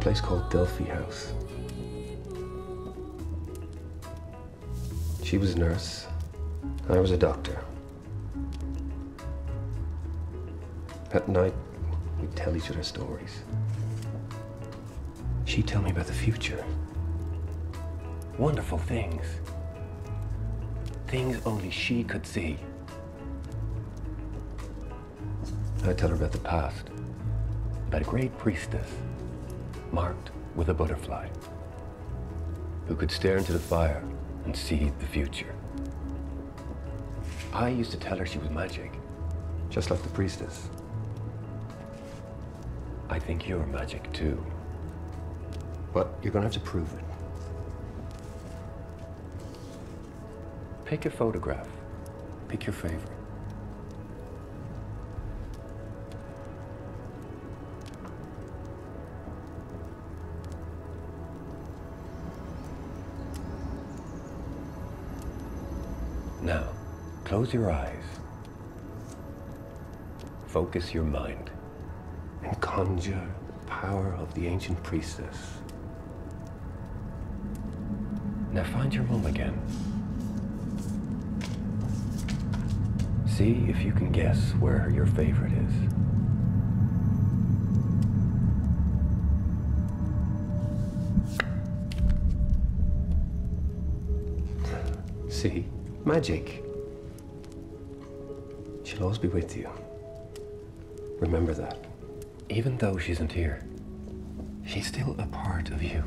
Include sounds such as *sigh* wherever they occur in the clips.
place called Delphi House. She was a nurse, I was a doctor. At night, we'd tell each other stories. She'd tell me about the future. Wonderful things. Things only she could see. I'd tell her about the past, about a great priestess marked with a butterfly who could stare into the fire and see the future. I used to tell her she was magic, just like the priestess. I think you're magic too. But you're gonna have to prove it. Pick a photograph. Pick your favorite. Close your eyes. Focus your mind and conjure the power of the ancient priestess. Now find your mom again. See if you can guess where your favorite is. See? Magic. She'll always be with you. Remember that. Even though she isn't here, she's still a part of you.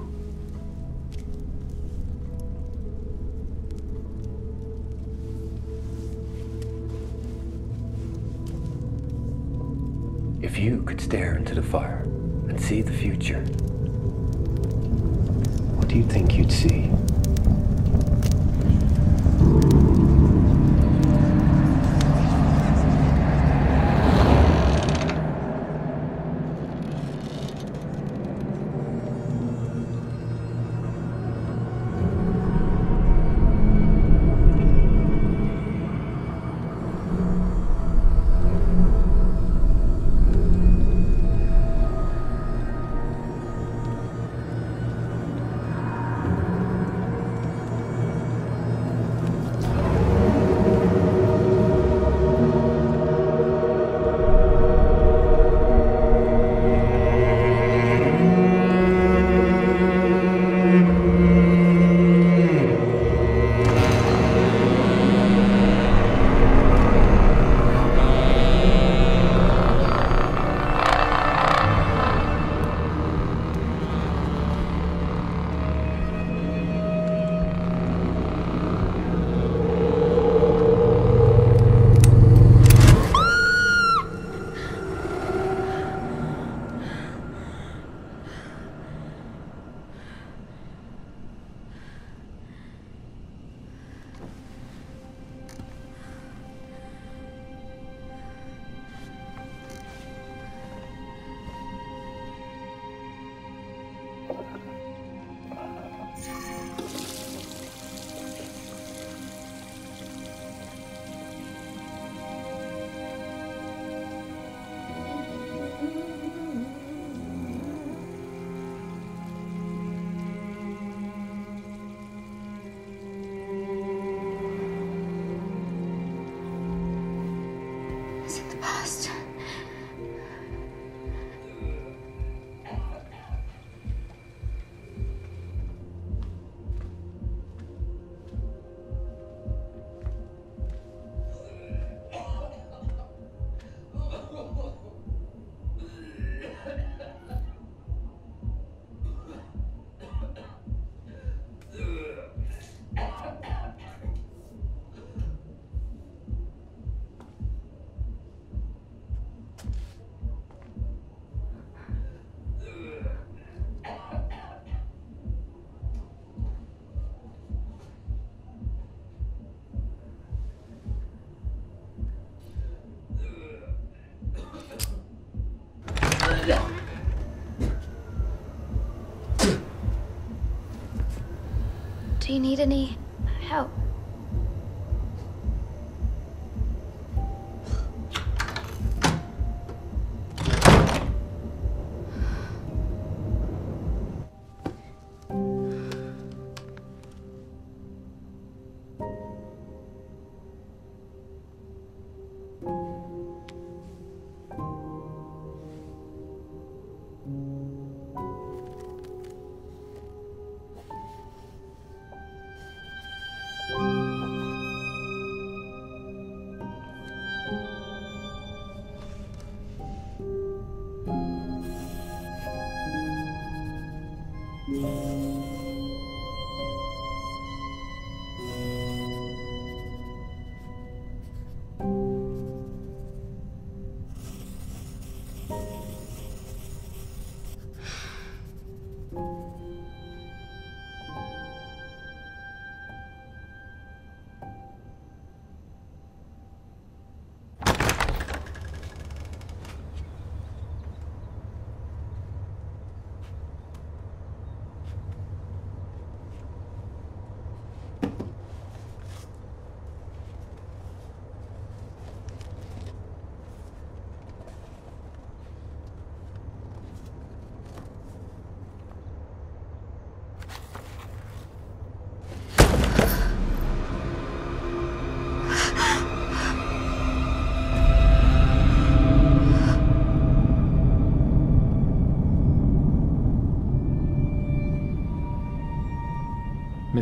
If you could stare into the fire and see the future, what do you think you'd see? You need any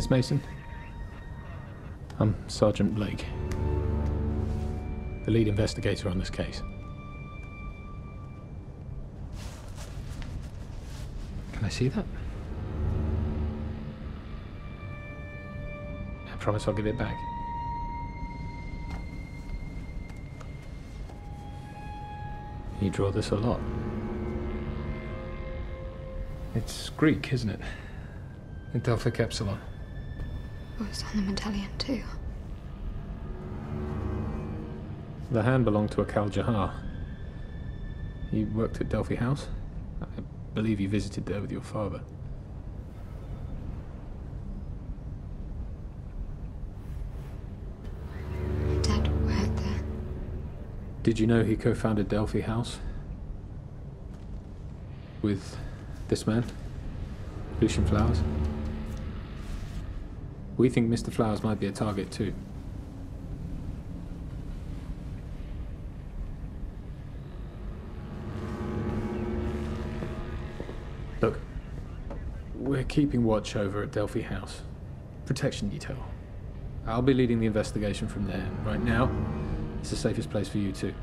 Miss Mason? I'm Sergeant Blake, the lead investigator on this case. Can I see that? I promise I'll give it back. You draw this a lot. It's Greek, isn't it? The Delphic Epsilon. It's on the medallion too. The hand belonged to a Kal Jahar. You worked at Delphi House? I believe you visited there with your father. Dad worked there. Did you know he co founded Delphi House? With this man? Lucian Flowers? We think Mr. Flowers might be a target too. Look, we're keeping watch over at Delphi House. Protection detail. I'll be leading the investigation from there. Right now, it's the safest place for you too.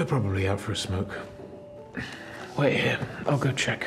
They're probably out for a smoke. Wait here. I'll go check.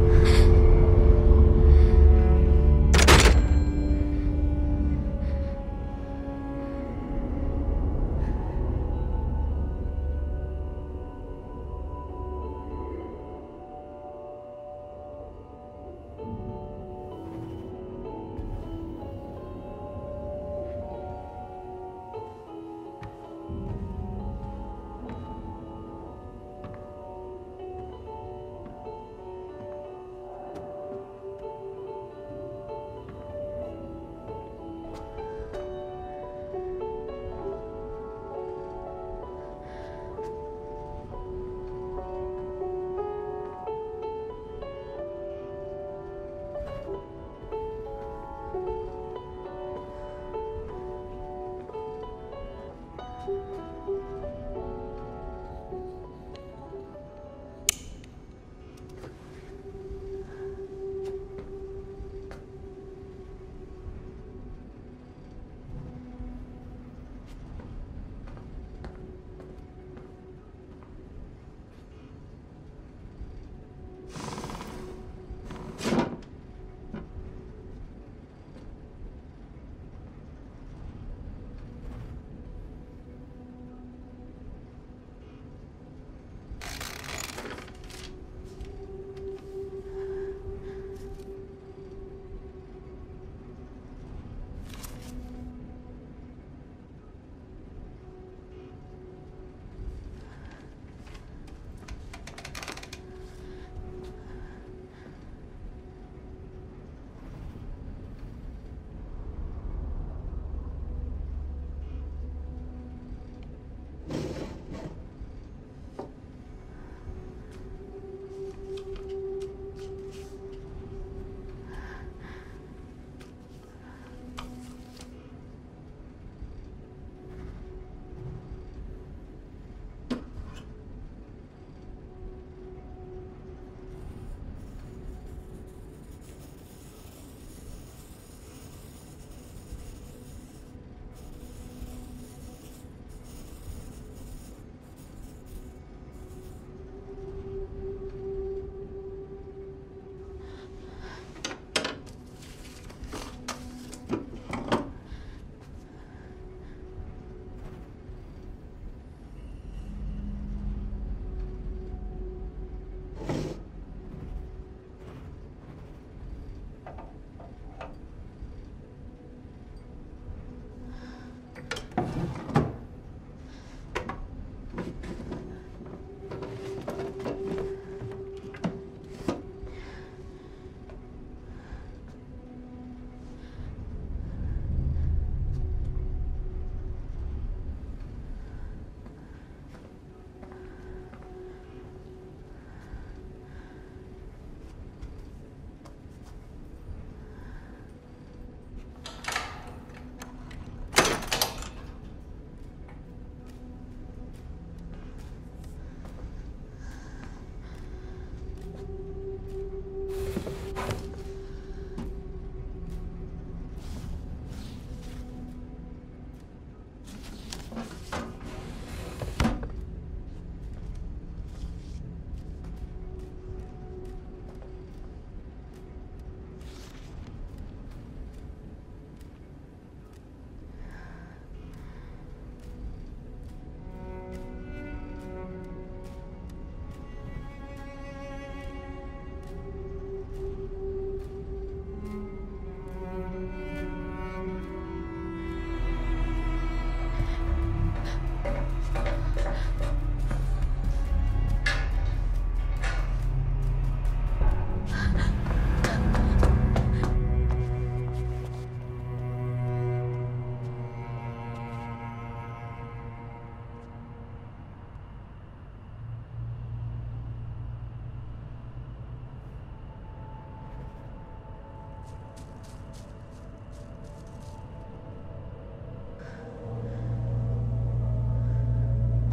了。*laughs*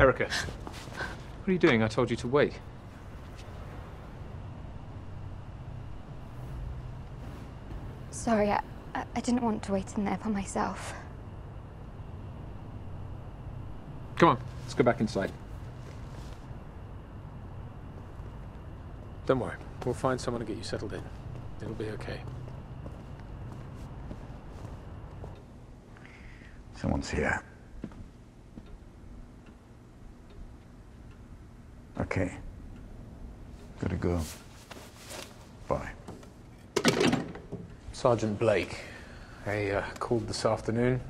Erica, what are you doing? I told you to wait. Sorry, I, I, I didn't want to wait in there by myself. Come on, let's go back inside. Don't worry, we'll find someone to get you settled in. It'll be okay. Someone's here. Okay. Gotta go. Bye. Sergeant Blake. I uh, called this afternoon.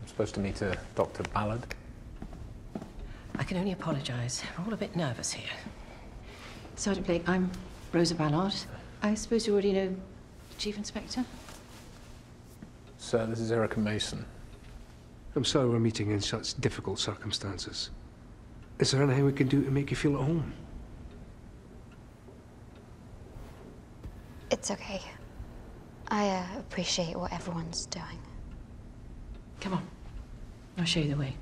I'm supposed to meet a Dr. Ballard. I can only apologise. We're all a bit nervous here. Sergeant Blake, I'm Rosa Ballard. I suppose you already know the Chief Inspector? Sir, this is Erica Mason. I'm sorry we're meeting in such difficult circumstances. Is there anything we can do to make you feel at home? It's okay. I uh, appreciate what everyone's doing. Come on. I'll show you the way.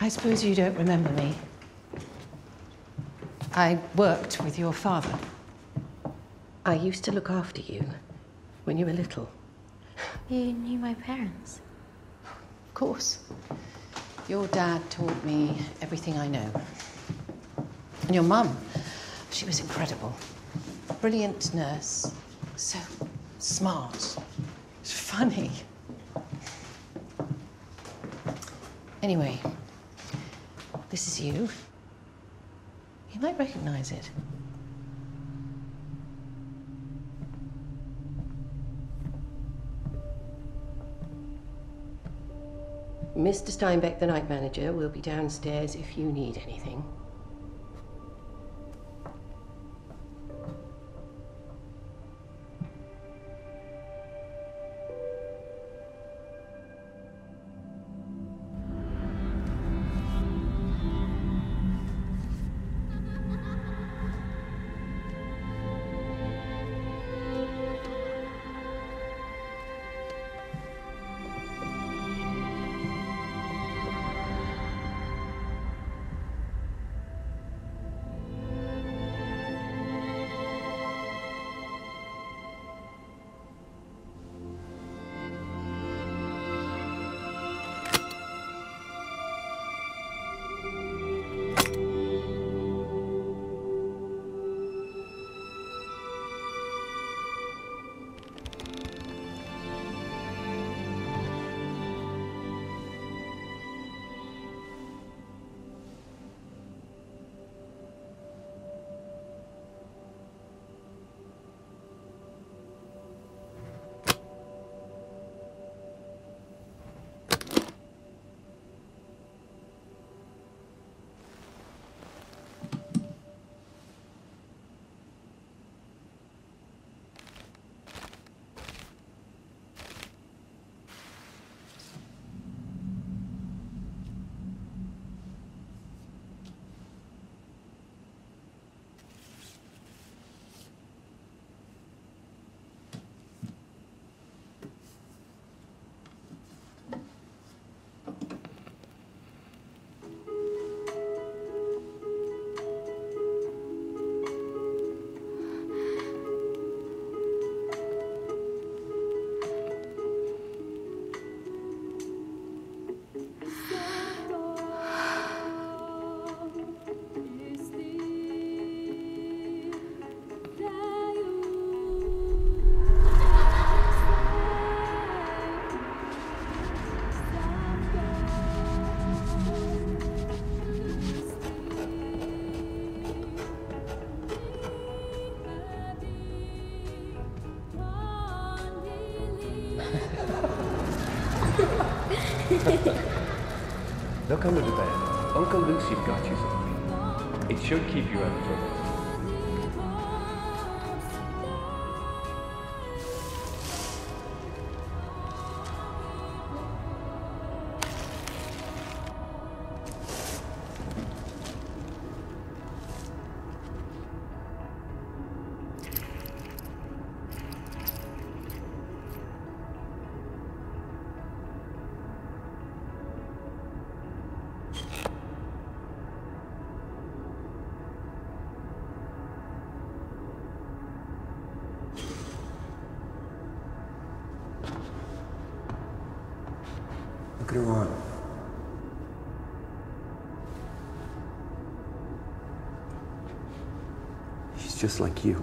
I suppose you don't remember me. I worked with your father. I used to look after you when you were little. You knew my parents. Of course. Your dad taught me everything I know. And your mum, she was incredible. Brilliant nurse. So smart. It's funny. Anyway, this is you. You might recognize it. Mr. Steinbeck, the night manager, will be downstairs if you need anything. Look under the bed. Uncle Lucy got you something. It should keep you out of trouble. Just like you.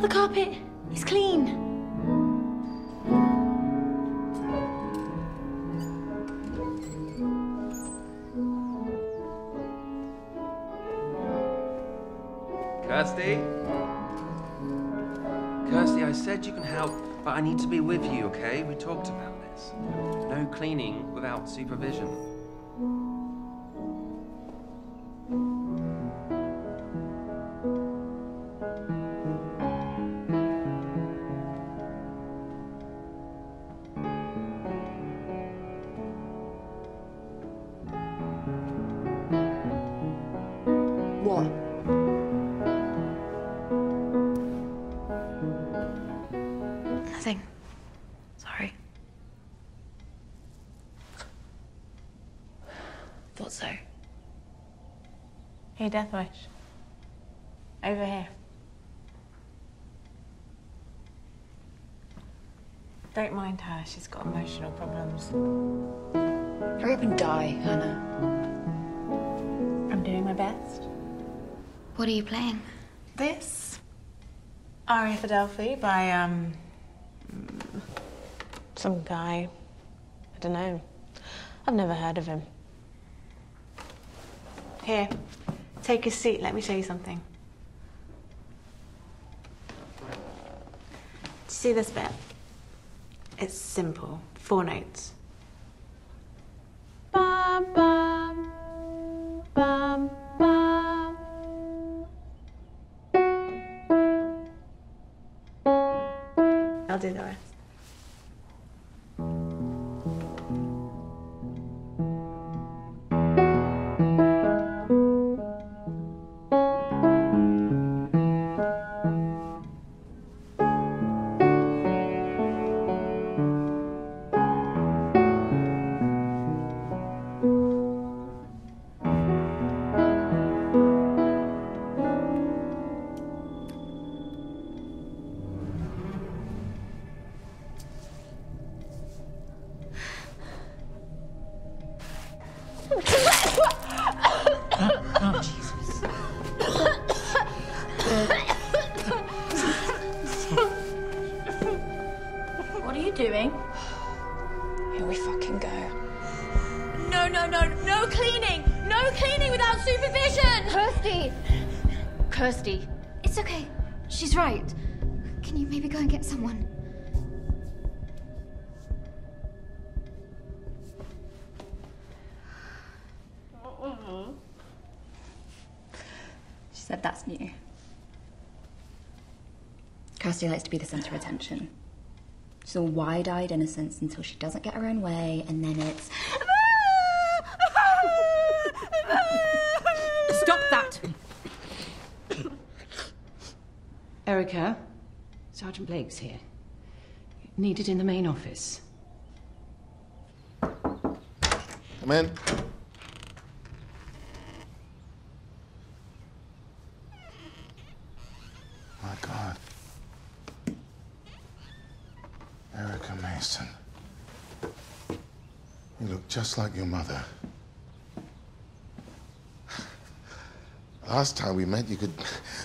Not the carpet. It's clean. Kirsty? Kirsty, I said you can help, but I need to be with you, okay? We talked about this. No cleaning without supervision. Hey, Deathwish. Over here. Don't mind her, she's got emotional problems. Hurry up and die, Hannah. I'm doing my best. What are you playing? This Aria for Delphi by um some guy. I don't know. I've never heard of him. Here, take a seat. Let me show you something. See this bit? It's simple. Four notes. Bum, bum, bum. Felicity likes to be the centre of attention. She's wide eyed innocence until she doesn't get her own way, and then it's. Stop that! Erica, Sergeant Blake's here. Needed in the main office. Come in. Just like your mother. Last time we met, you could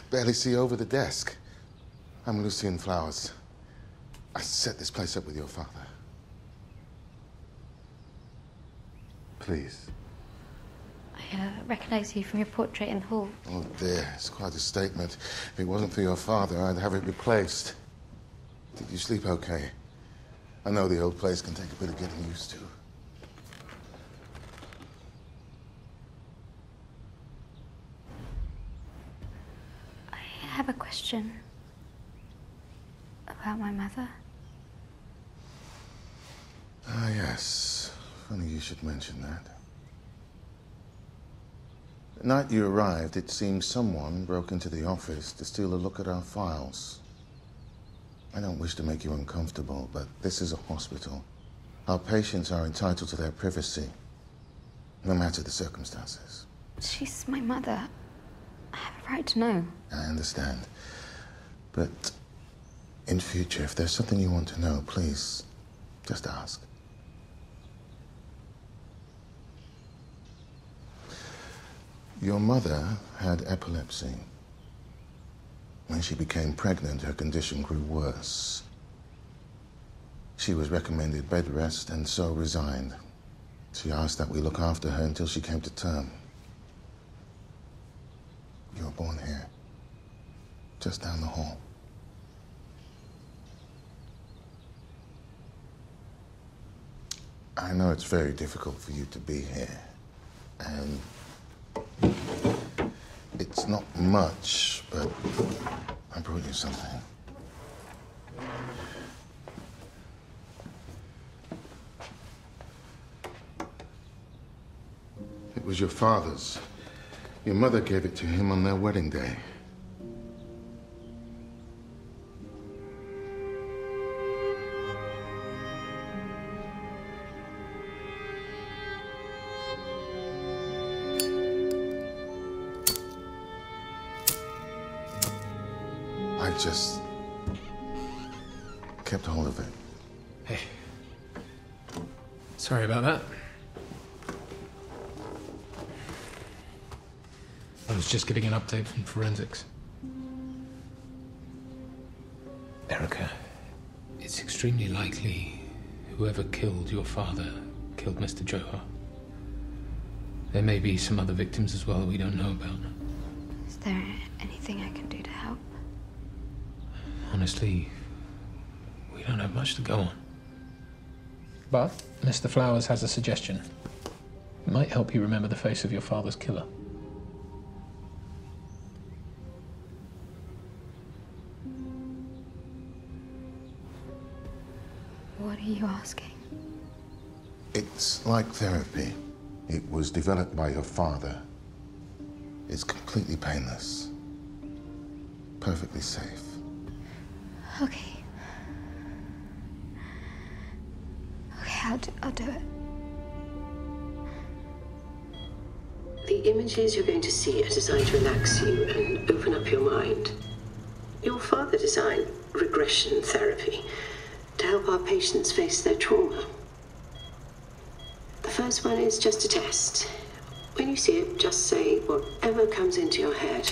barely see over the desk. I'm Lucian Flowers. I set this place up with your father. Please. I uh, recognize you from your portrait in the hall. Oh dear, it's quite a statement. If it wasn't for your father, I'd have it replaced. Did you sleep okay? I know the old place can take a bit of getting used to. I have a question about my mother. Ah, yes. Funny you should mention that. The night you arrived, it seems someone broke into the office to steal a look at our files. I don't wish to make you uncomfortable, but this is a hospital. Our patients are entitled to their privacy, no matter the circumstances. She's my mother. I have a right to know. I understand. But in future, if there's something you want to know, please just ask. Your mother had epilepsy. When she became pregnant, her condition grew worse. She was recommended bed rest and so resigned. She asked that we look after her until she came to term. You were born here, just down the hall. I know it's very difficult for you to be here, and it's not much, but I brought you something. It was your father's. Your mother gave it to him on their wedding day. Just kept hold of it. Hey. Sorry about that. I was just getting an update from forensics. Erica, it's extremely likely whoever killed your father killed Mr. Johar. There may be some other victims as well that we don't know about. Is there anything I can do to help? Honestly, we don't have much to go on. But Mr. Flowers has a suggestion. It might help you remember the face of your father's killer. What are you asking? It's like therapy. It was developed by your father. It's completely painless, perfectly safe. Okay. Okay, I'll do, I'll do it. The images you're going to see are designed to relax you and open up your mind. Your father designed regression therapy to help our patients face their trauma. The first one is just a test. When you see it, just say whatever comes into your head.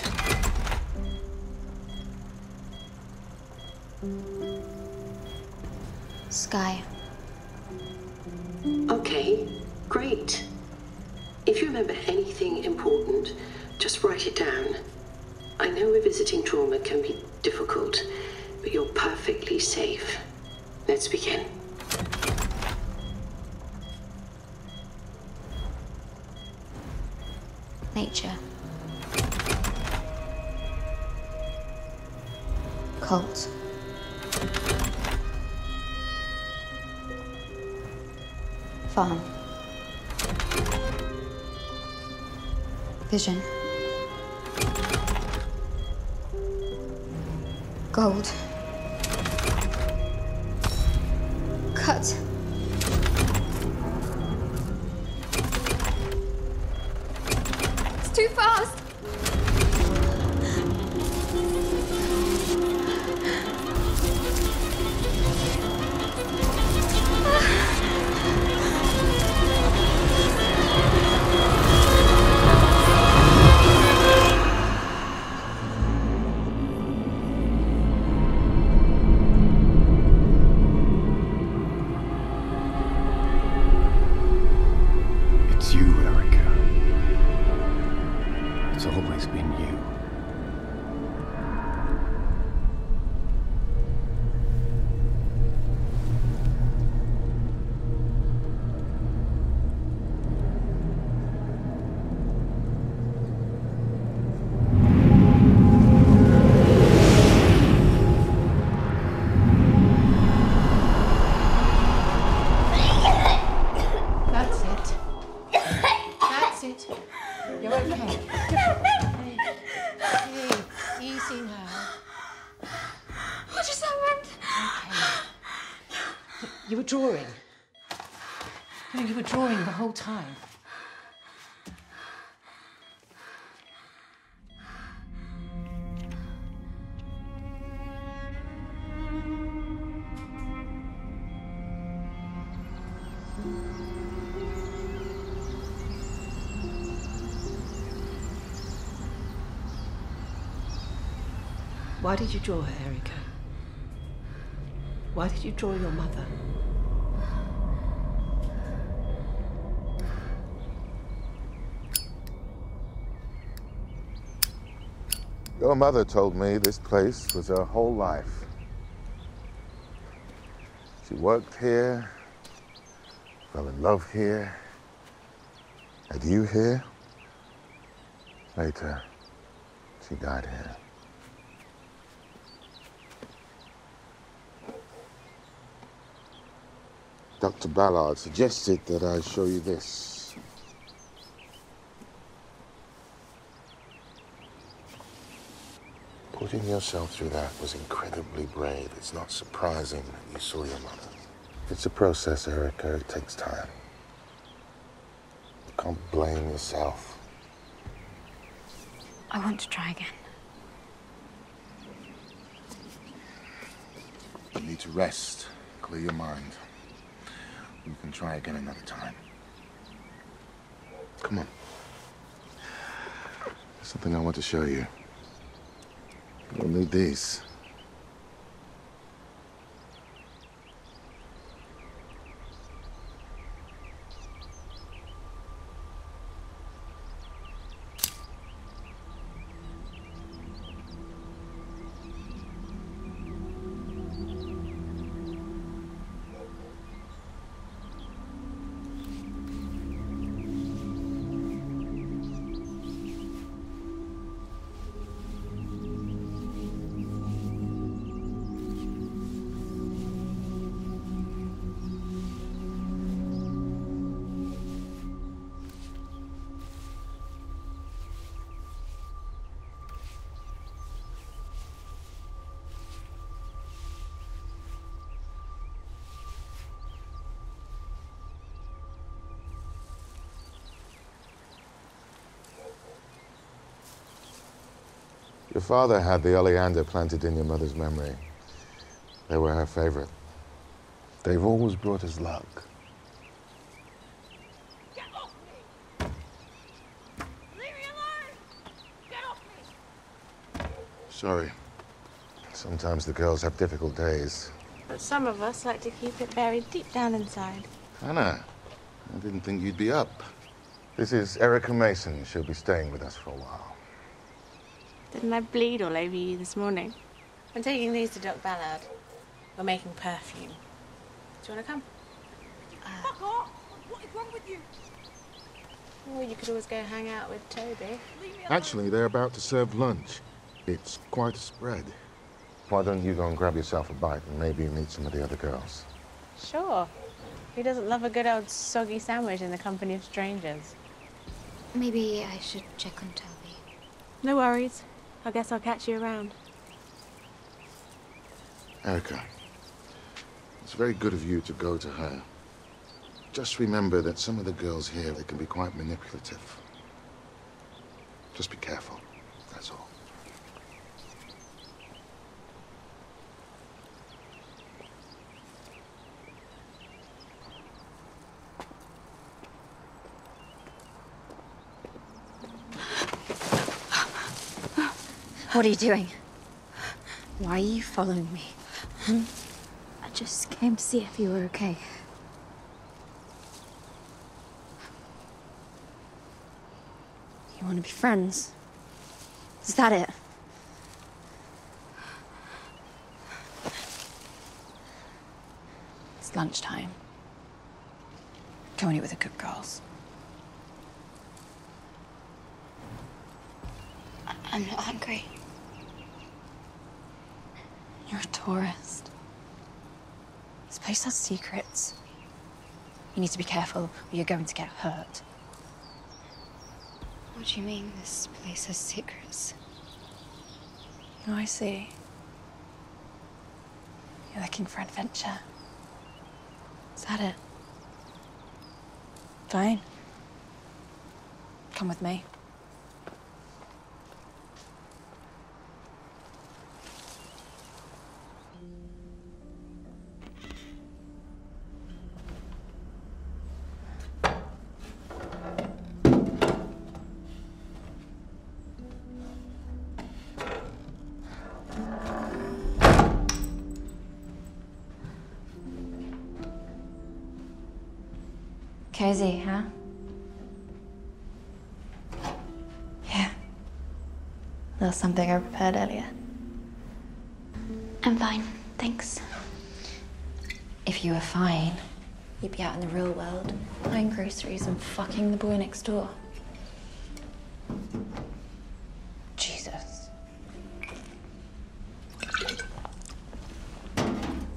Sky. Okay, great. If you remember anything important, just write it down. I know revisiting trauma can be difficult, but you're perfectly safe. Let's begin. Nature. Cult. Farm. Vision. Gold. Did you draw her, Erica? Why did you draw your mother? Your mother told me this place was her whole life. She worked here, fell in love here, had you here. Later, she died here. Dr. Ballard suggested that I show you this. Putting yourself through that was incredibly brave. It's not surprising that you saw your mother. It's a process, Erica. It takes time. You can't blame yourself. I want to try again. You need to rest, clear your mind. We can try again another time. Come on. There's something I want to show you. You'll need these. Father had the oleander planted in your mother's memory. They were her favorite. They've always brought us luck. Sorry. Sometimes the girls have difficult days. But some of us like to keep it buried deep down inside. Hannah, I didn't think you'd be up. This is Erica Mason. She'll be staying with us for a while. Didn't I bleed all over you this morning? I'm taking these to Doc Ballard. We're making perfume. Do you want to come? Uh, Fuck off! What is wrong with you? Or you could always go hang out with Toby. Actually, they're about to serve lunch. It's quite a spread. Why don't you go and grab yourself a bite and maybe meet some of the other girls? Sure. Who doesn't love a good old soggy sandwich in the company of strangers? Maybe I should check on Toby. No worries. I guess I'll catch you around. Erica, it's very good of you to go to her. Just remember that some of the girls here, they can be quite manipulative. Just be careful, that's all. What are you doing? Why are you following me? Hmm? I just came to see if you were okay. You want to be friends? Is that it? It's lunchtime. Go and eat with the good girls. I'm not hungry. You're a tourist. This place has secrets. You need to be careful or you're going to get hurt. What do you mean this place has secrets? Oh, I see. You're looking for adventure. Is that it? Fine. Come with me. Cozy, huh? Yeah. A little something I prepared earlier. I'm fine, thanks. If you were fine, you'd be out in the real world, buying groceries and fucking the boy next door. Jesus.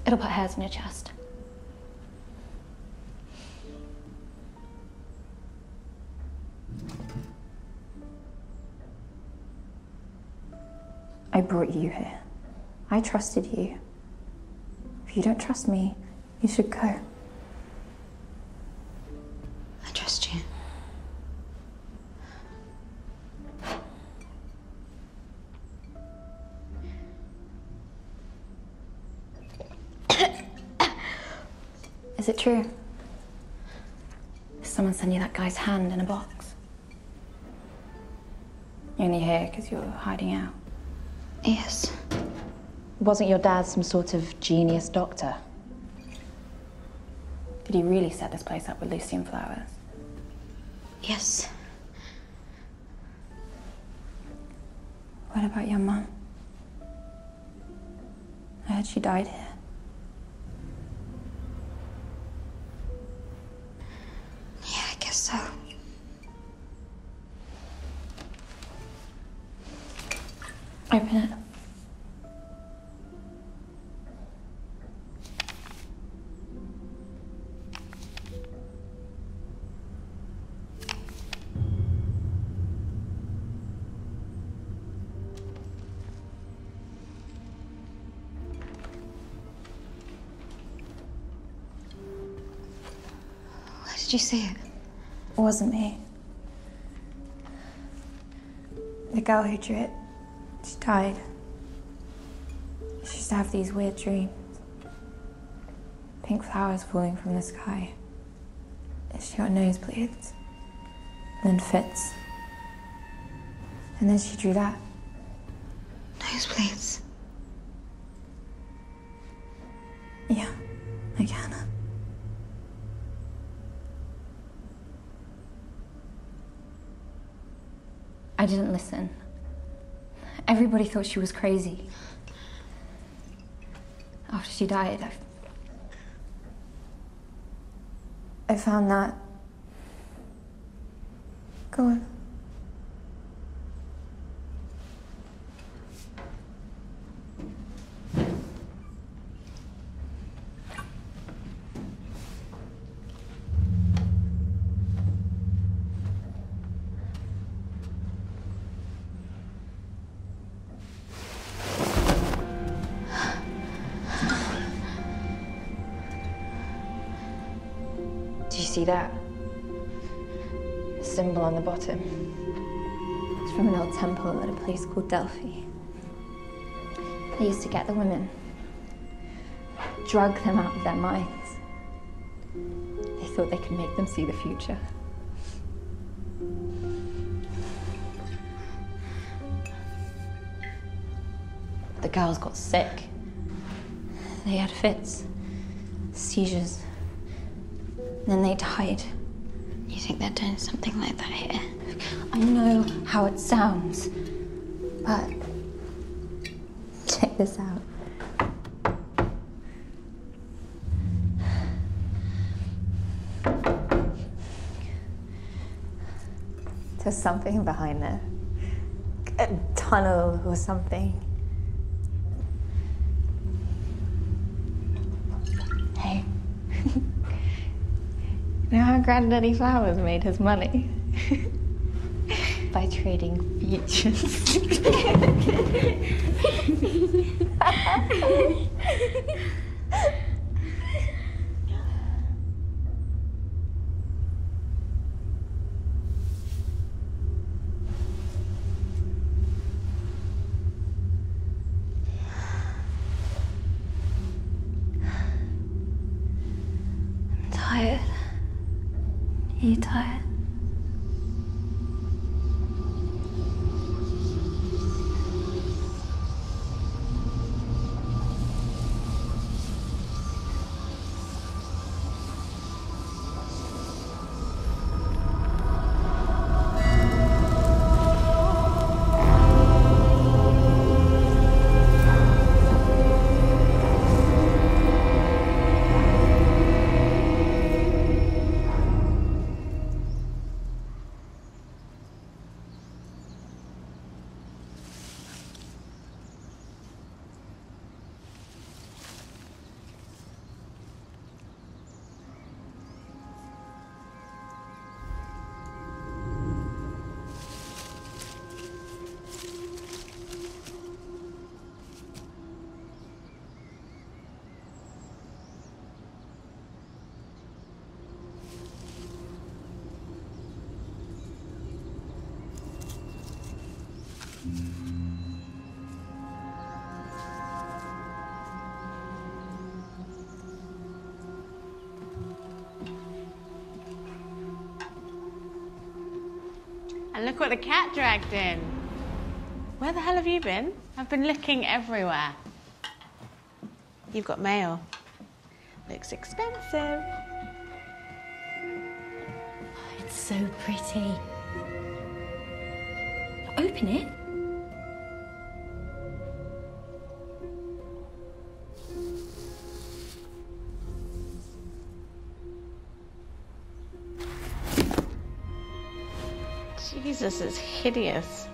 It'll put hairs on your chest. Brought you here. I trusted you. If you don't trust me, you should go. I trust you. *coughs* Is it true? Did someone send you that guy's hand in a box? You're only here because you're hiding out. Yes. Wasn't your dad some sort of genius doctor? Did he really set this place up with Lucian Flowers? Yes. What about your mum? I heard she died here. Open it. Where did you see it? It wasn't me. The girl who drew it, she died. She used to have these weird dreams. Pink flowers falling from the sky. She got nosebleeds. And then fits. And then she drew that. Nosebleeds. Yeah, I can. I didn't listen. Everybody thought she was crazy. After she died, I. I found that. Go on. On the bottom. It's from an old temple at a place called Delphi. They used to get the women, drug them out of their minds. They thought they could make them see the future. The girls got sick. They had fits, seizures. Then they died. Think they're doing something like that here? I know how it sounds, but check this out. There's something behind there. A tunnel or something. Hey. you know how Granddaddy Flowers made his money? By trading futures. *laughs* *laughs* look what the cat dragged in. Where the hell have you been? I've been looking everywhere. You've got mail. Looks expensive. Oh, it's so pretty. Open it. Jesus, is hideous.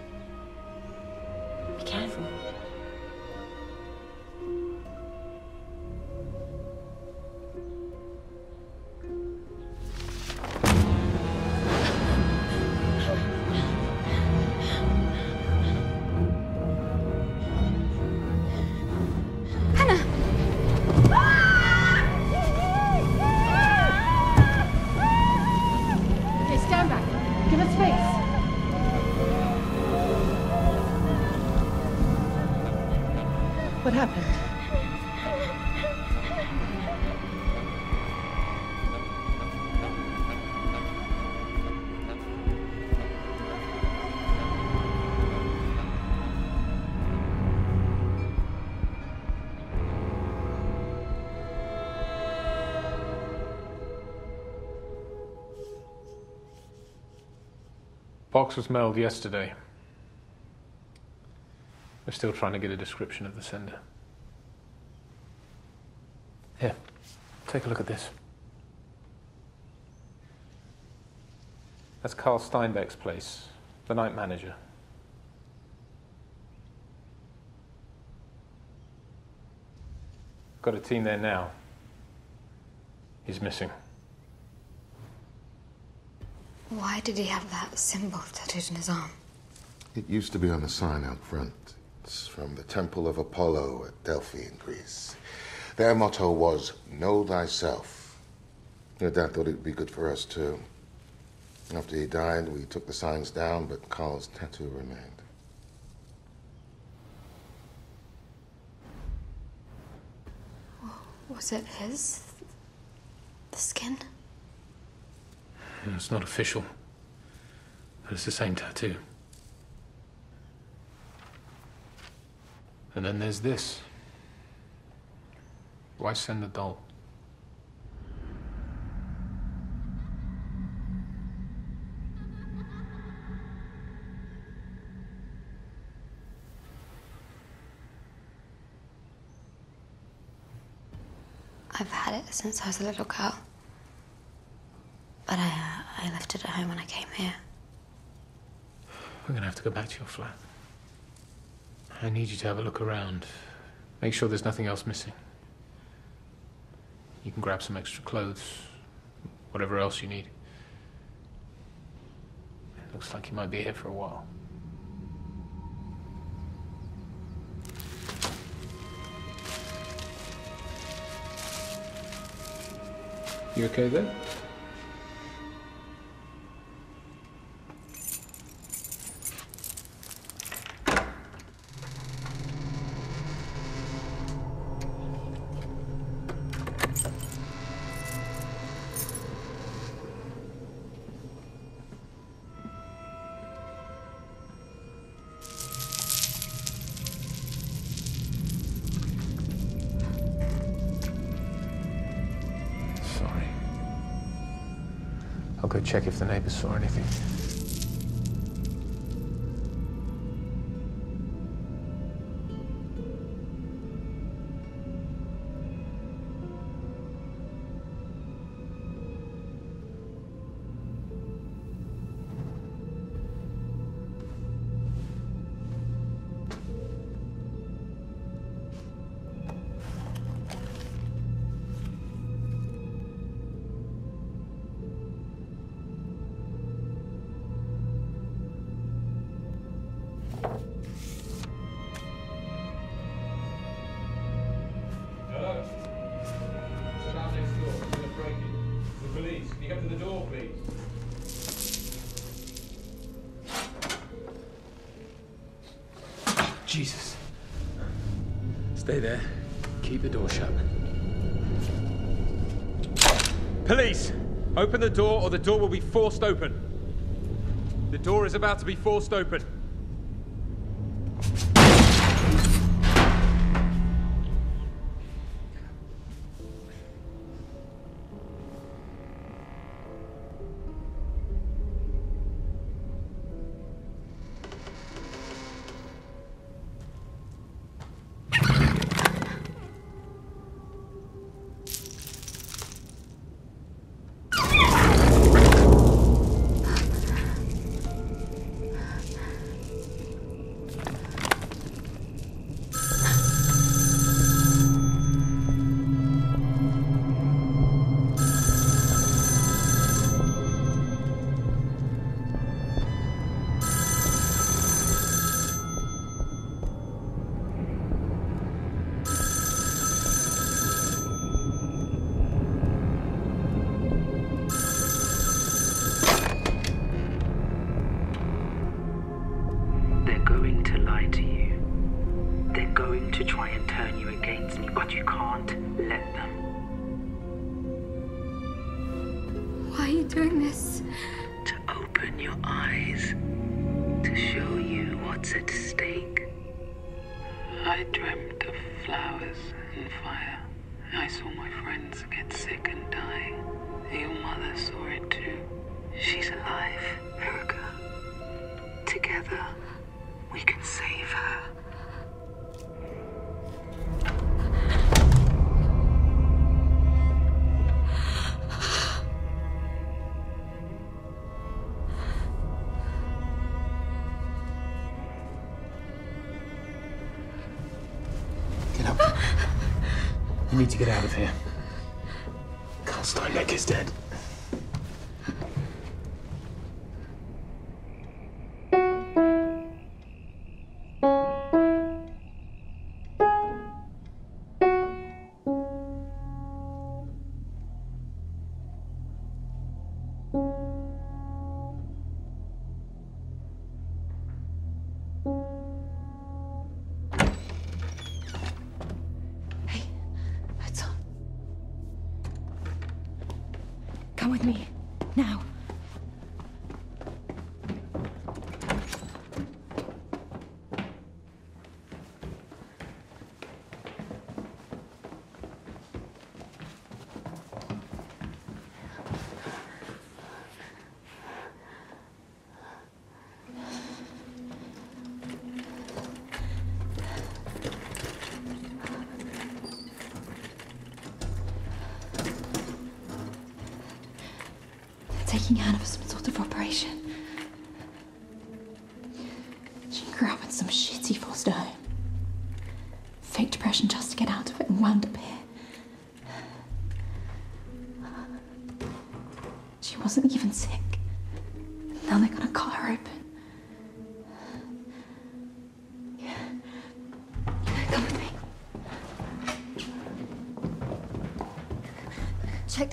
Box was mailed yesterday. We're still trying to get a description of the sender. Here, take a look at this. That's Carl Steinbeck's place, the night manager. Got a team there now. He's missing. Why did he have that symbol tattooed on his arm? It used to be on a sign out front. It's from the Temple of Apollo at Delphi in Greece. Their motto was, Know thyself. Your dad thought it would be good for us, too. After he died, we took the signs down, but Carl's tattoo remained. Was it his? The skin? It's not official, but it's the same tattoo. And then there's this. Why send the doll? I've had it since I was a little girl. But I, uh, I left it at home when I came here. We're gonna have to go back to your flat. I need you to have a look around. Make sure there's nothing else missing. You can grab some extra clothes, whatever else you need. Looks like you might be here for a while. You okay there? Check if the neighbors saw anything. Door or the door will be forced open. The door is about to be forced open. What's at stake. I dreamt of flowers and fire. I saw my friends get sick and die. Your mother saw it too. She's alive, Erica. Together, we can save her. Need to get out of here. Carl Steinbeck is dead.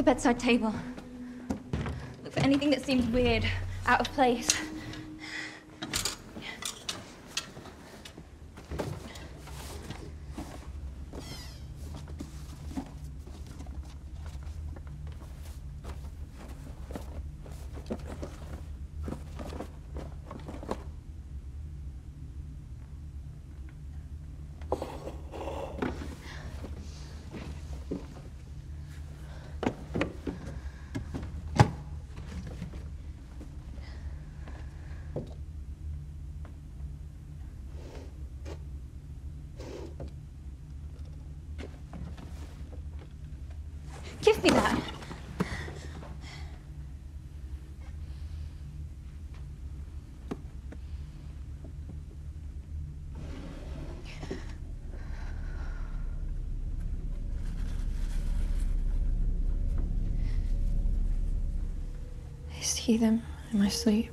The bedside table. Look for anything that seems weird, out of place. Give me that. I see them in my sleep.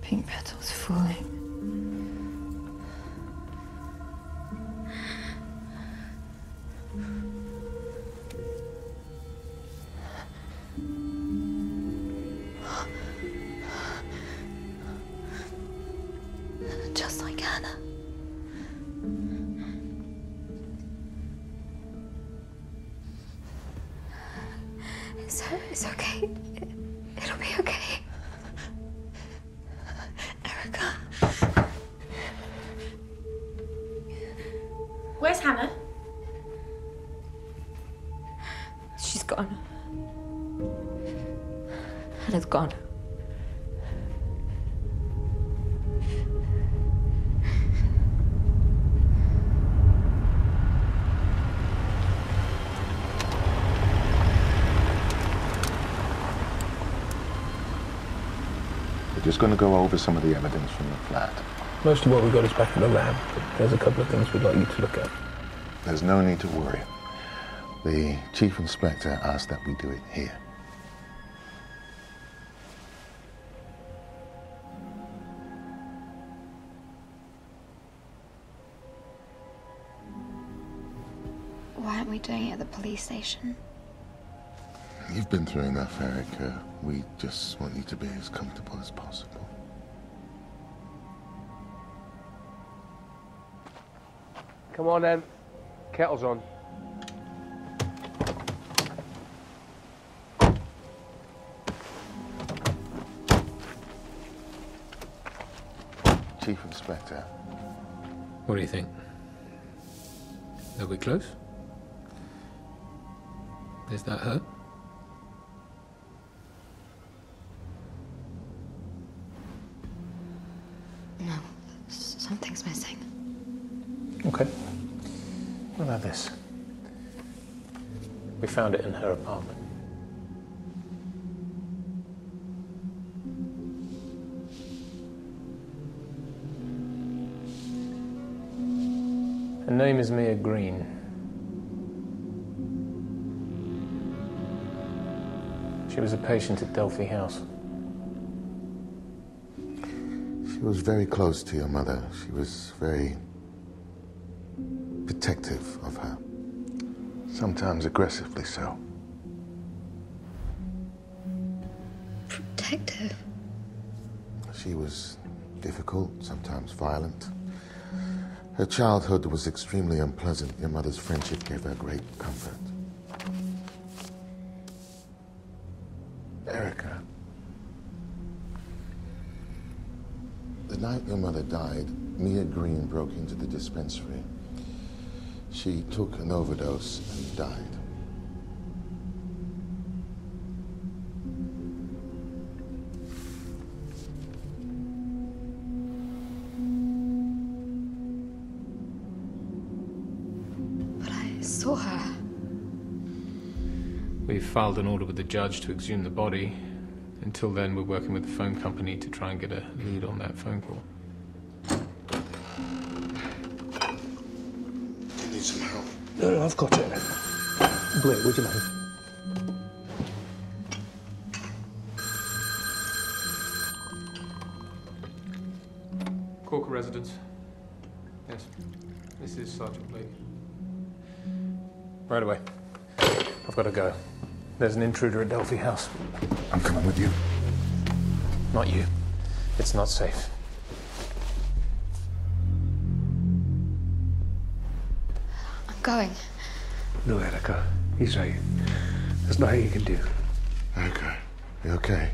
Pink petals falling. Just going to go over some of the evidence from the flat. Most of what we've got is back in the lab, there's a couple of things we'd like you to look at. There's no need to worry. The chief inspector asked that we do it here. Why aren't we doing it at the police station? You've been through enough, Erica. Uh, we just want you to be as comfortable as possible. Come on then. Kettle's on. Chief Inspector, What do you think? Are we close? Is that her? Found it in her apartment. Her name is Mia Green. She was a patient at Delphi House. she was very close to your mother. She was very protective of her. Sometimes aggressively so. Protective. She was difficult, sometimes violent. Her childhood was extremely unpleasant. Your mother's friendship gave her great comfort. Erica. The night your mother died, Mia Green broke into the dispensary. She took an overdose and died. But I saw her. We've filed an order with the judge to exhume the body. Until then, we're working with the phone company to try and get a lead on that phone call. You need some help. No, no, I've got it. Wait, would you mind? Corker residence. Yes. This is Sergeant Blake. Right away. I've got to go. There's an intruder at Delphi House. I'm coming with you. Not you. It's not safe. Going. No, Erica. He's right. There's nothing you can do. Erica, you okay?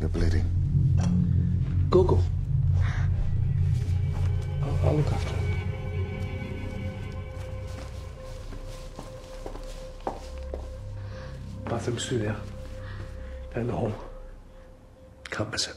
You're bleeding. Google. I'll, I'll look after him. Bathroom's through there. Down the hall. Can't miss it.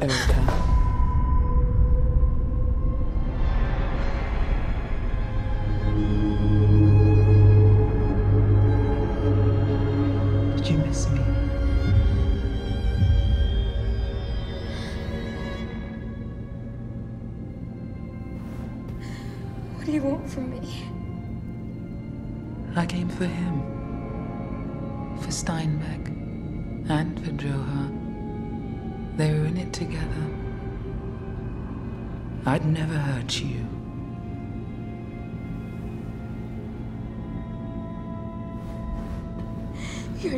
Hello,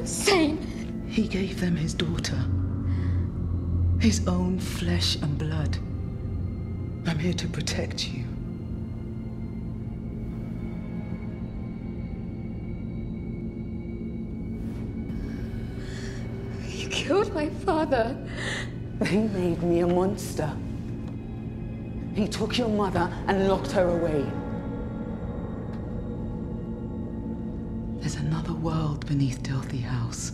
insane. He gave them his daughter. His own flesh and blood. I'm here to protect you. You killed my father. He made me a monster. He took your mother and locked her away. There's another world beneath Delphi House.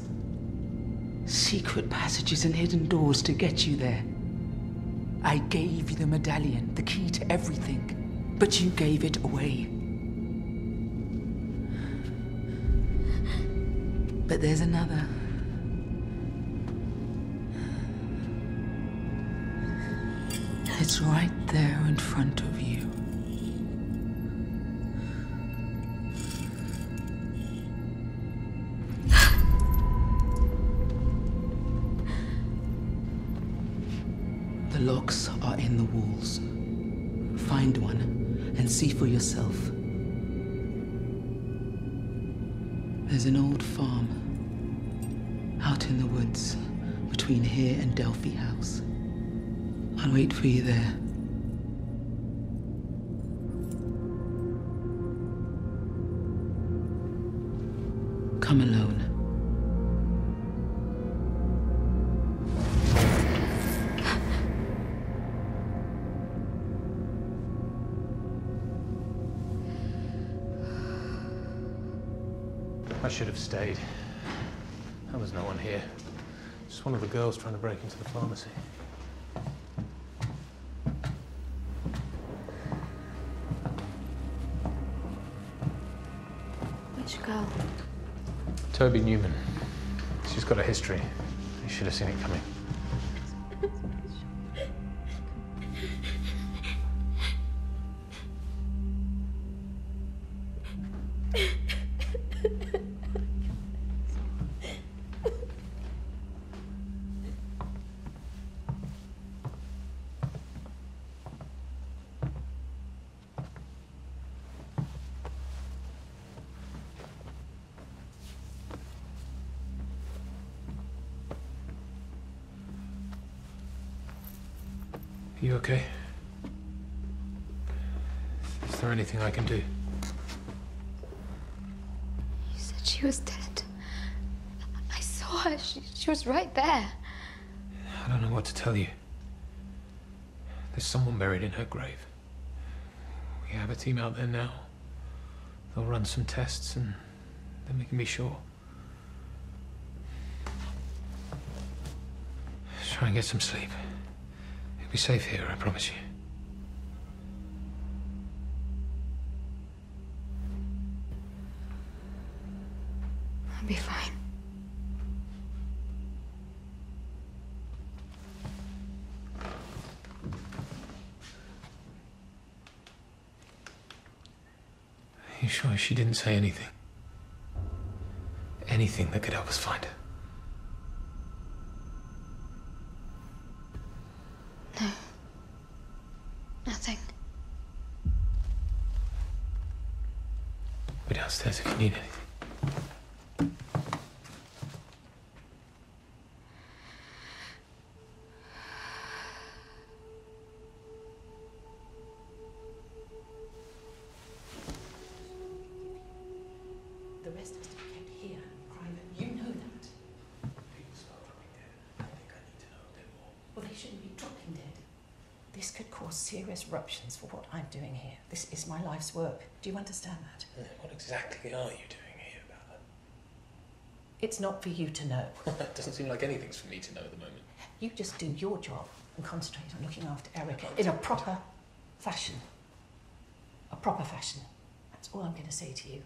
Secret passages and hidden doors to get you there. I gave you the medallion, the key to everything, but you gave it away. But there's another. It's right there in front of you. Find one and see for yourself. There's an old farm out in the woods between here and Delphi House. I'll wait for you there. Girls trying to break into the pharmacy. Which girl? Toby Newman. She's got a history. You should have seen it coming. I can do? You said she was dead. I saw her. She, she was right there. I don't know what to tell you. There's someone buried in her grave. We have a team out there now. They'll run some tests and then we can be sure. Try and get some sleep. You'll be safe here, I promise you. She didn't say anything? Anything that could help us find her? No. Nothing. We're downstairs if you need anything. The rest has to be kept here, private. You know that. Well, they shouldn't be dropping dead. This could cause serious ruptions for what I'm doing here. This is my life's work. Do you understand that? What exactly are you doing here, Bella? It's not for you to know. *laughs* it doesn't seem like anything's for me to know at the moment. You just do your job and concentrate on looking after Erica in a proper fashion. A proper fashion. That's all I'm going to say to you.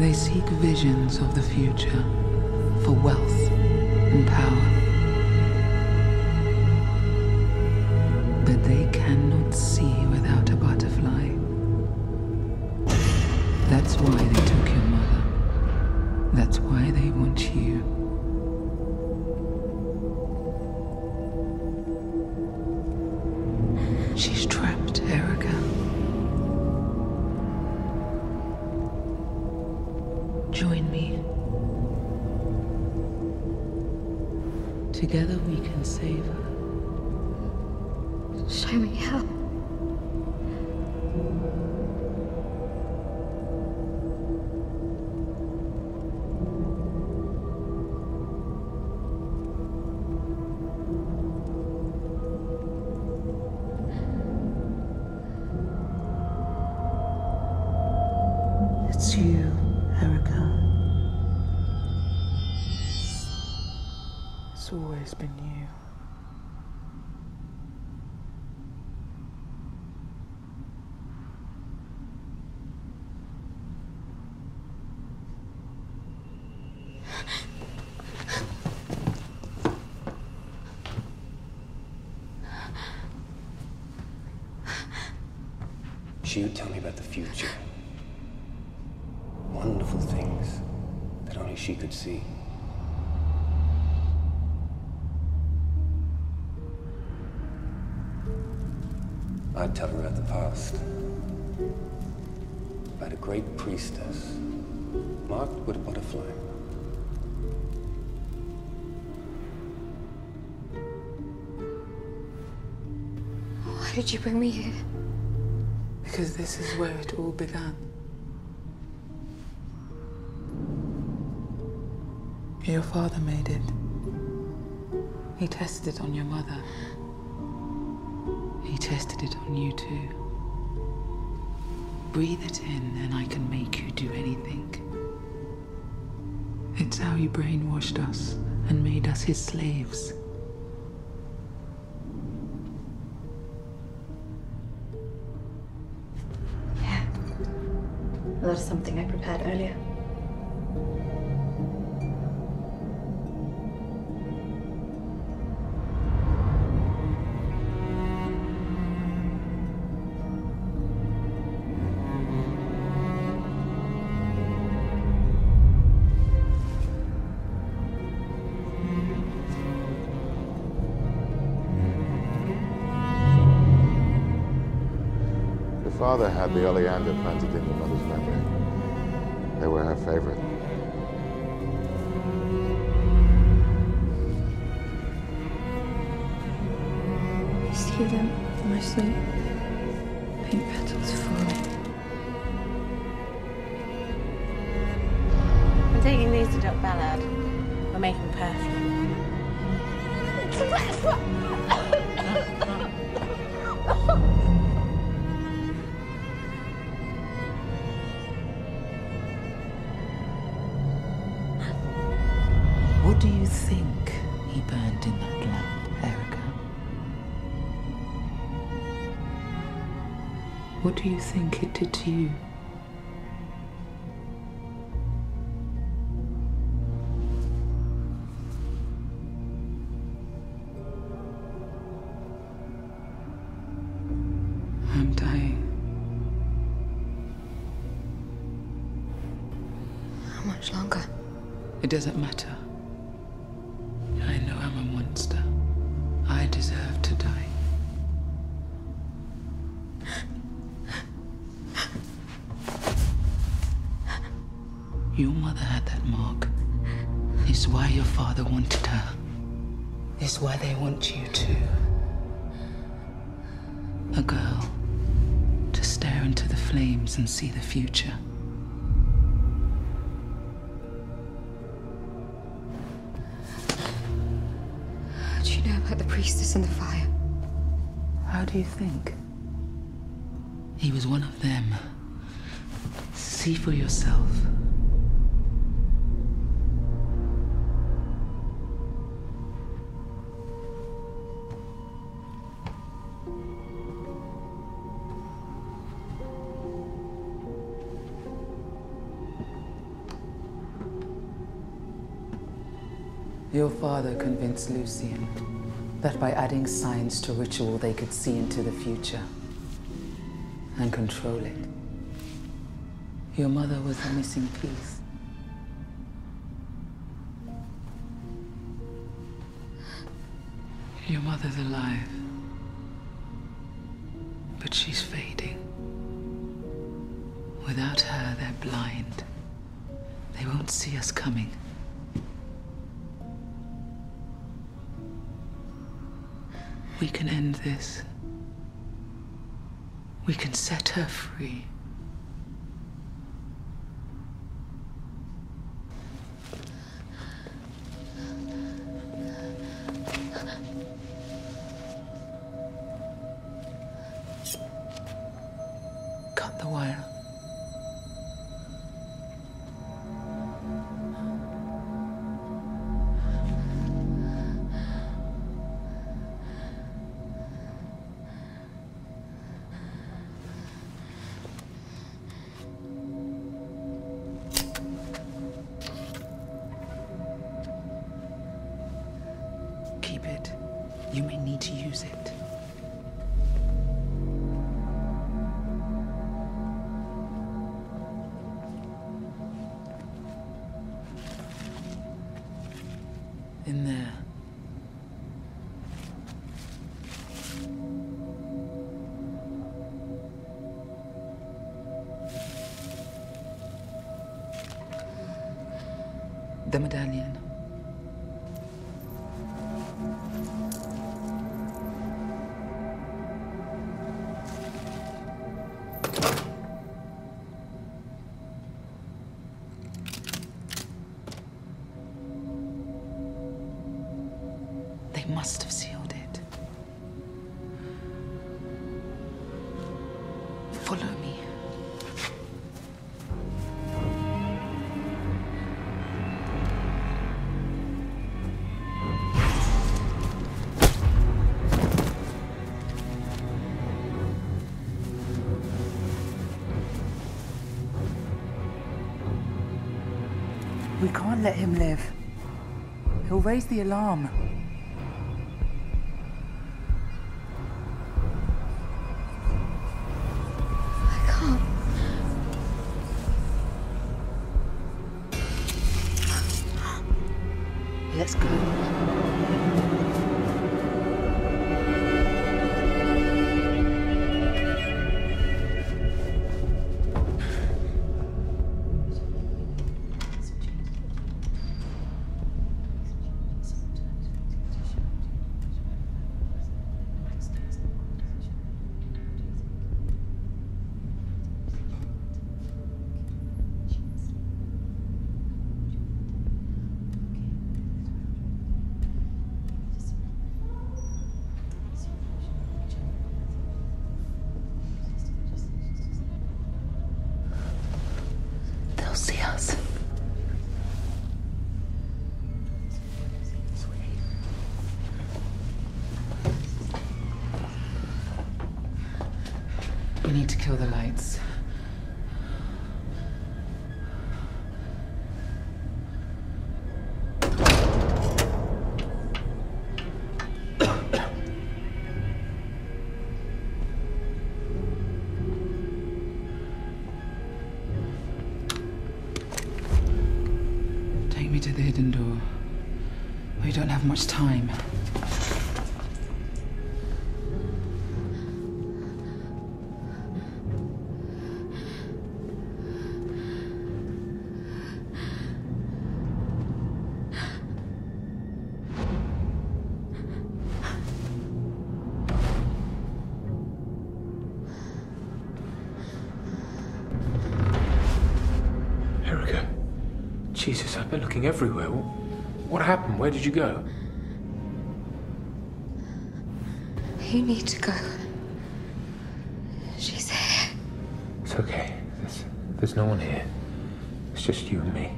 They seek visions of the future for wealth and power. But they cannot see always been you. She would tell me about the future. Wonderful things that only she could see. I'd tell her about the past. About a great priestess, marked with a butterfly. Why did you bring me here? Because this is where it all began. Your father made it. He tested it on your mother. Tested it on you too. Breathe it in, and I can make you do anything. It's how he brainwashed us and made us his slaves. Yeah. That is something I prepared earlier. The oleander planted in your mother's memory. They were her favorite. I see them in my sleep. Pink petals falling. I'm taking these to Doc Ballard. Do you think it did to you? I'm dying. How much longer? It doesn't matter. Why your father wanted her. It's why they want you too. A girl to stare into the flames and see the future. How do you know about the priestess and the fire? How do you think? He was one of them. See for yourself. Your father convinced Lucian that by adding science to ritual, they could see into the future and control it. Your mother was the missing piece. Your mother's alive, but she's fading. Without her, they're blind. They won't see us coming. We can end this. We can set her free. In there. The medallion. We can't let him live. He'll raise the alarm. Much time. Jesus, I've been looking everywhere. What happened? Where did you go? You need to go. She's here. It's okay. There's, there's no one here. It's just you and me.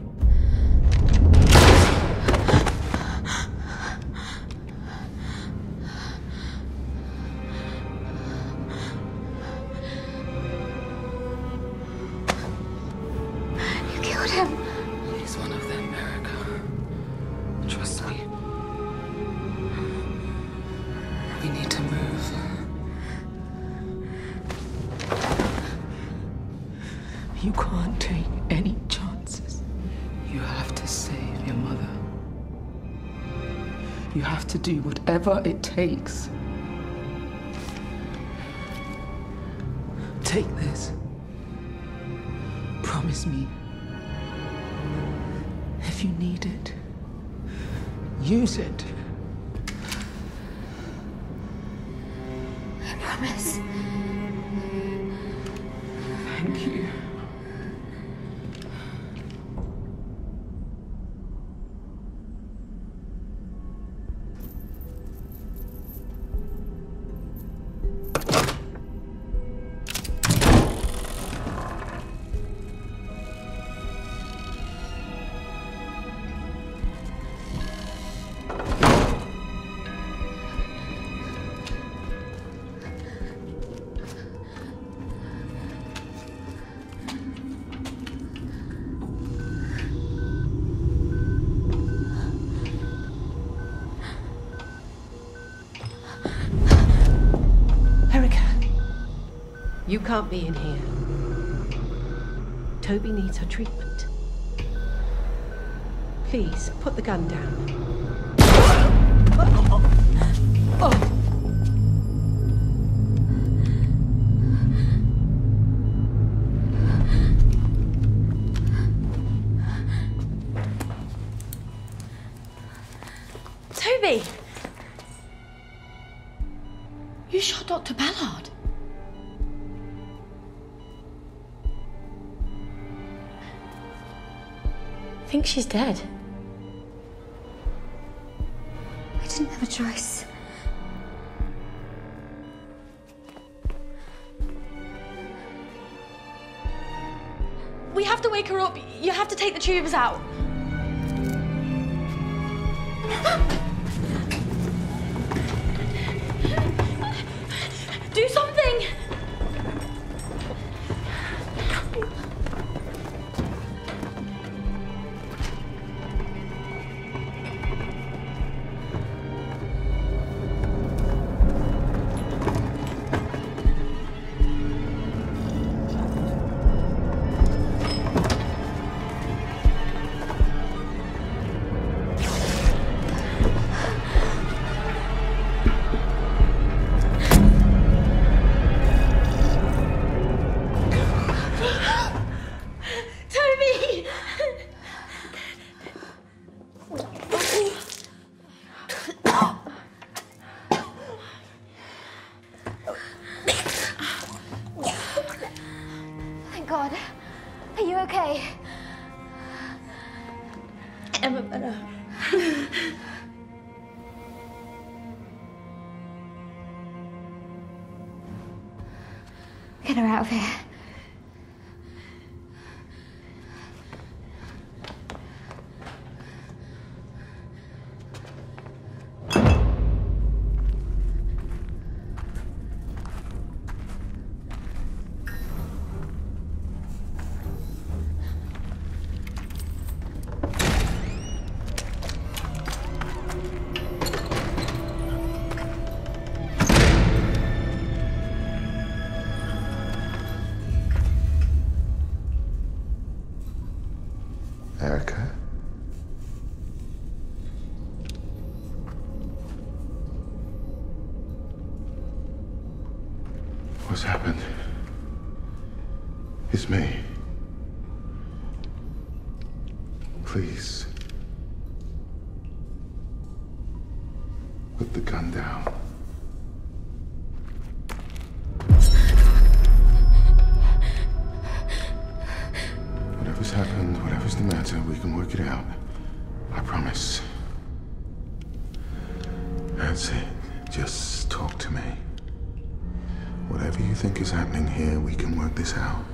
Whatever it takes. Can't be in here. Toby needs her treatment. Please, put the gun down. She's dead. Get work this out.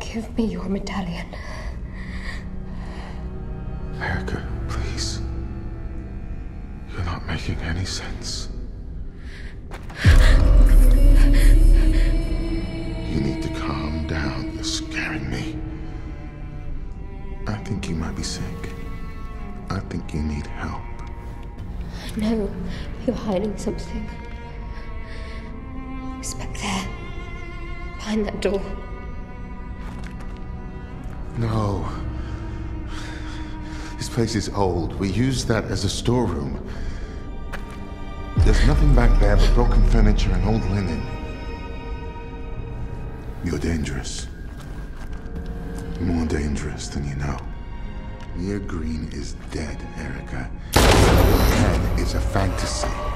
Give me your medallion. Erica, please. You're not making any sense. You need to calm down. You're scaring me. I think you might be sick. I think you need help. No, you're hiding something. Door. No. This place is old. We used that as a storeroom. There's nothing back there but broken furniture and old linen. You're dangerous. More dangerous than you know. Mia Green is dead, Erica. Head is a fantasy.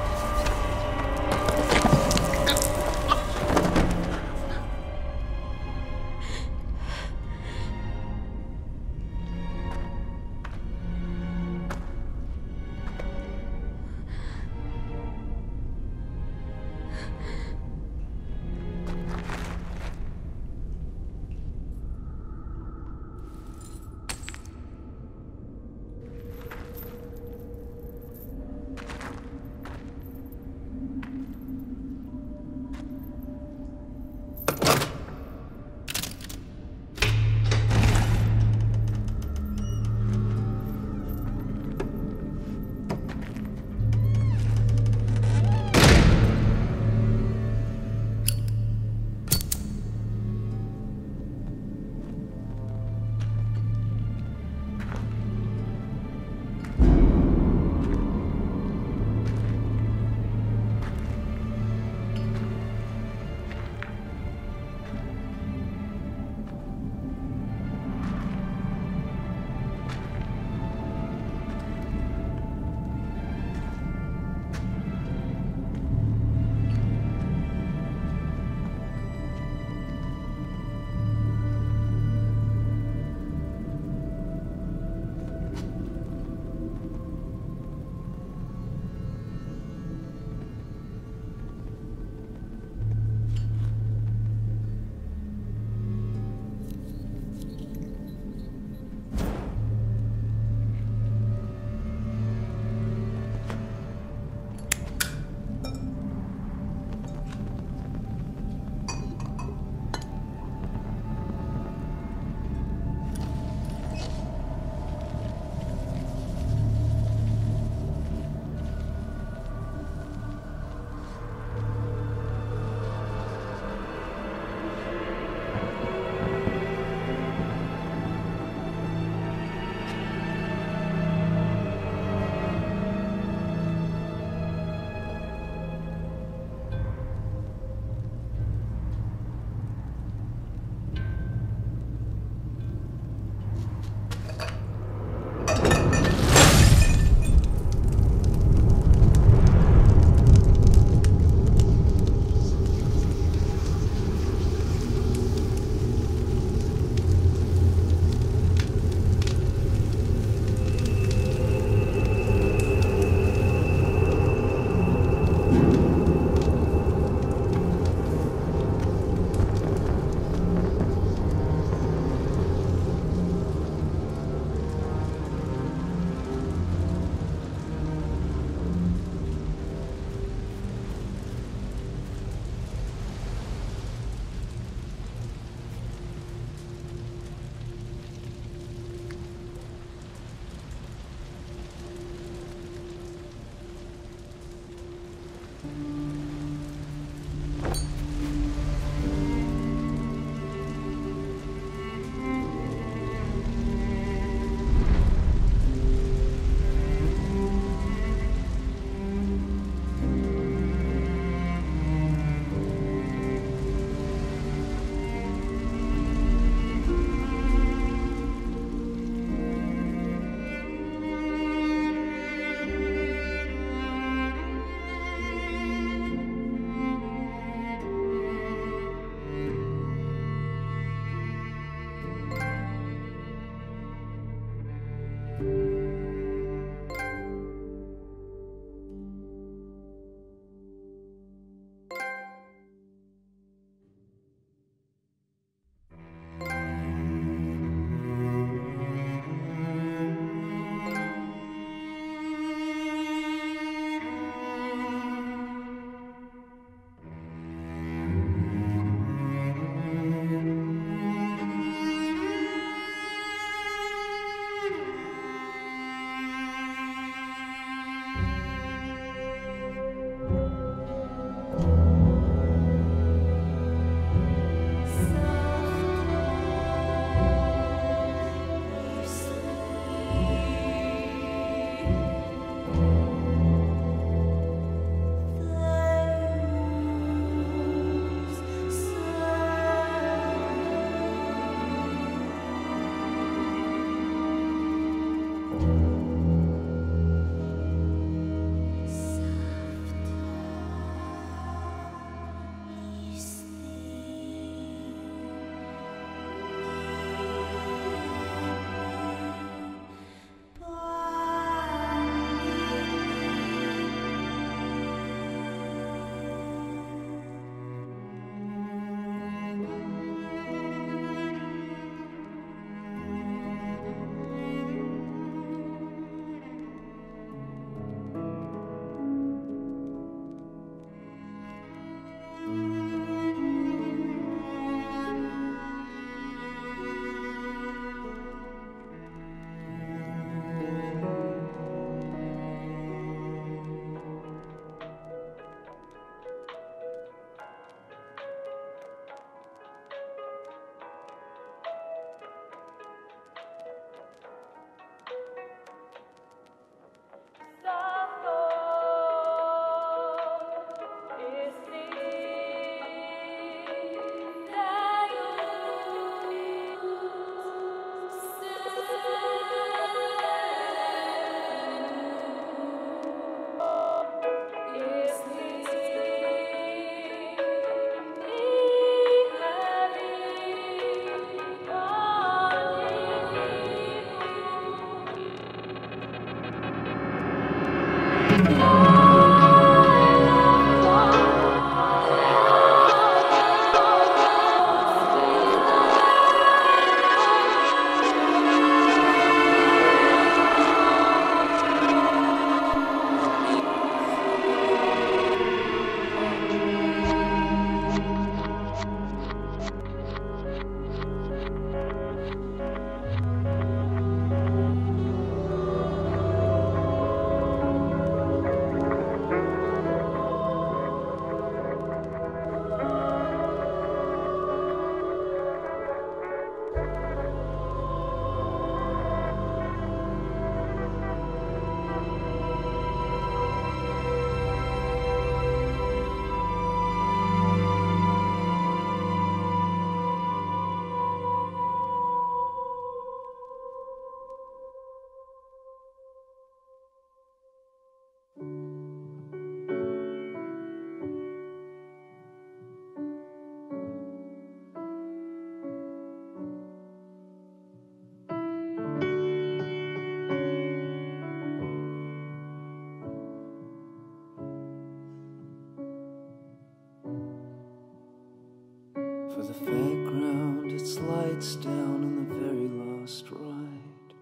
the fairground, its lights down on the very last ride,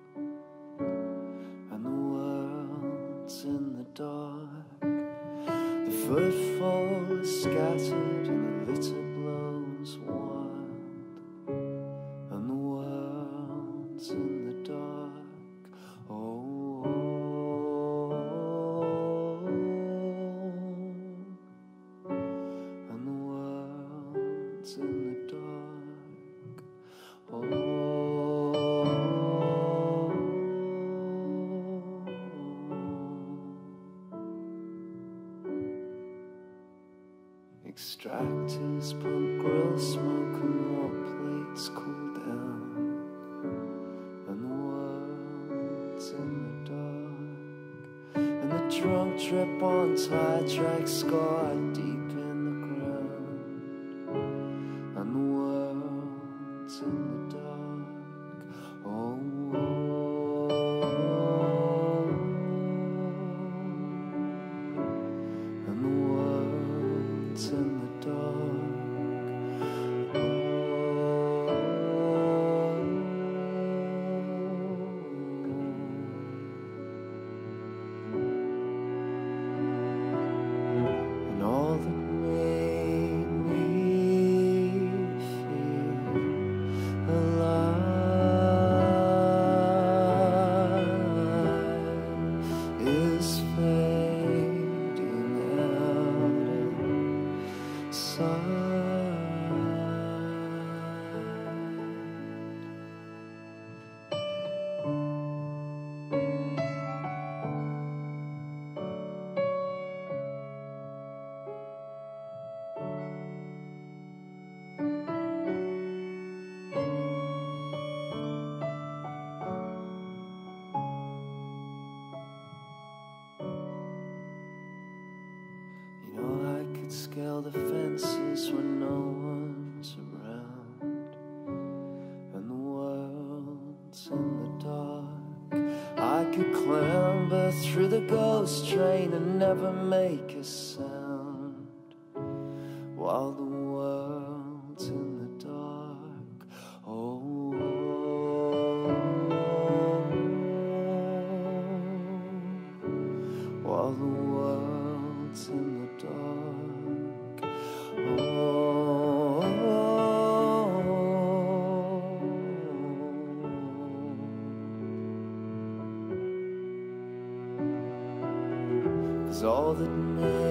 and the world's in the dark. The footfall is scattered the fences were no that matters.